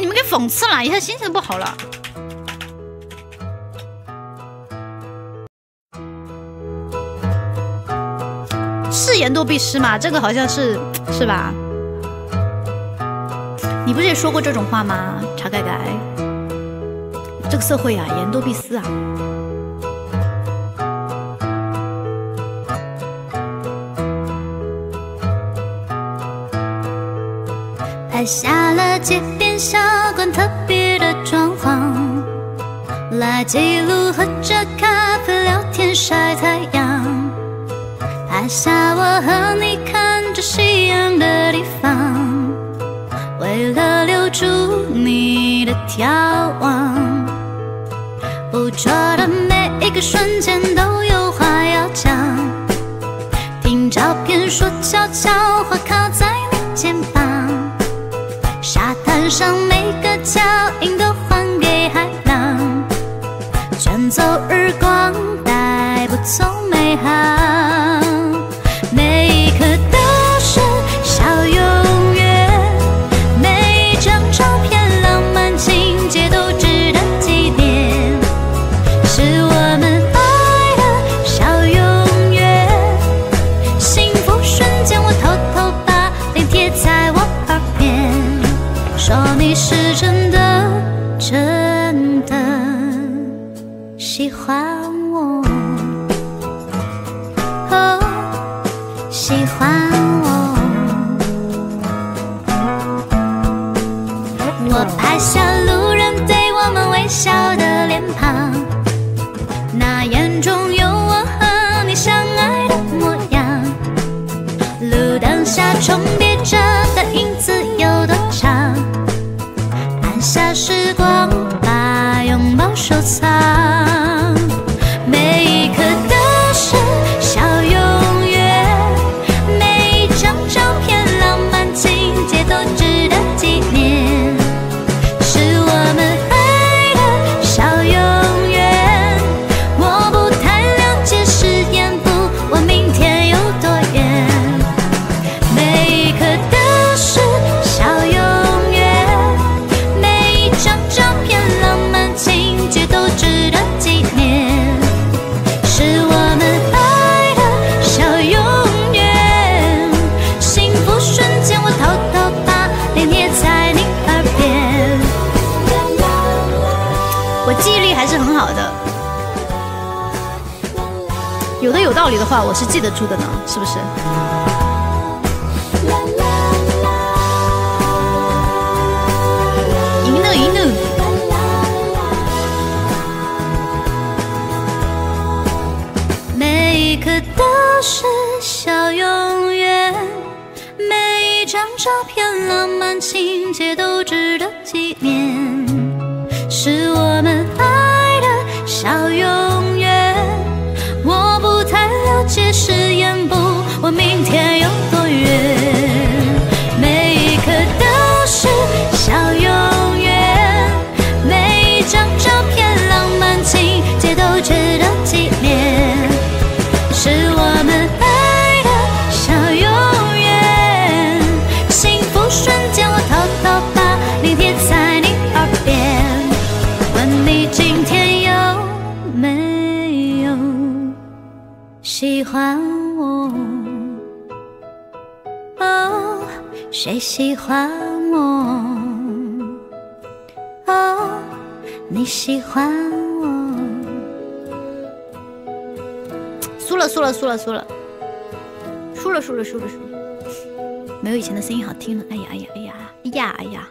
你们给讽刺了，一下心情不好了。是言多必失嘛？这个好像是是吧？你不是也说过这种话吗？茶盖盖，这个社会啊，言多必失啊。拍下了街边小馆特别的装潢，来记录喝着咖啡聊天晒太阳。拍下我和你看着夕阳的地方，为了留住你的眺望，捕捉的每一个瞬间都有话要讲。听照片说悄悄话靠在你肩膀，上每个脚印都还给海浪，卷走日光，说你是真的真的喜欢我，哦，喜欢我。我拍下路人对我们微笑的脸庞，收藏。很好的，有的有道理的话，我是记得住的呢，是不是？赢了赢了，每一刻都是小永远，每一张照片浪漫情节都值得纪念，太了喜欢我？哦，谁喜欢我？哦，你喜欢我？输了输了输了输了，输了输了输了输了，没有以前的声音好听了。哎呀哎呀哎呀哎呀哎呀！